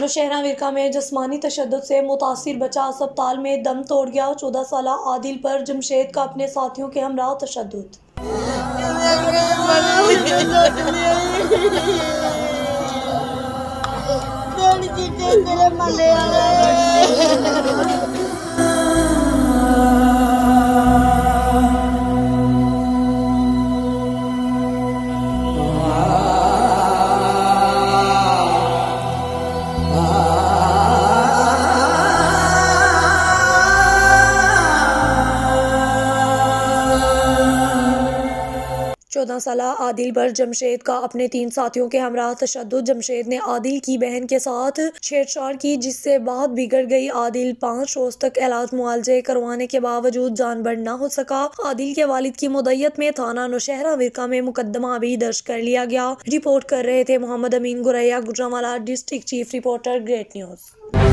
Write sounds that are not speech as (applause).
नौशहरा विरका में जस्मानी तशद से मुतासर बचा अस्पताल में दम तोड़ गया चौदह साल आदिल पर जमशेद का अपने साथियों के हमरा तशद (laughs) चौदह साल आदिल पर जमशेद का अपने तीन साथियों के हमरा तशद जमशेद ने आदिल की बहन के साथ छेड़छाड़ की, जिससे बहुत बिगड़ गई। आदिल पाँच रोज तक इलाज मुआवजे करवाने के बावजूद जान बढ़ न हो सका। आदिल के वालिद की मुदैयत में थाना नौशहरा विरका में मुकदमा भी दर्ज कर लिया गया। रिपोर्ट कर रहे थे Mohammad Amin Guraiya, Gujranwala district chief reporter, great news.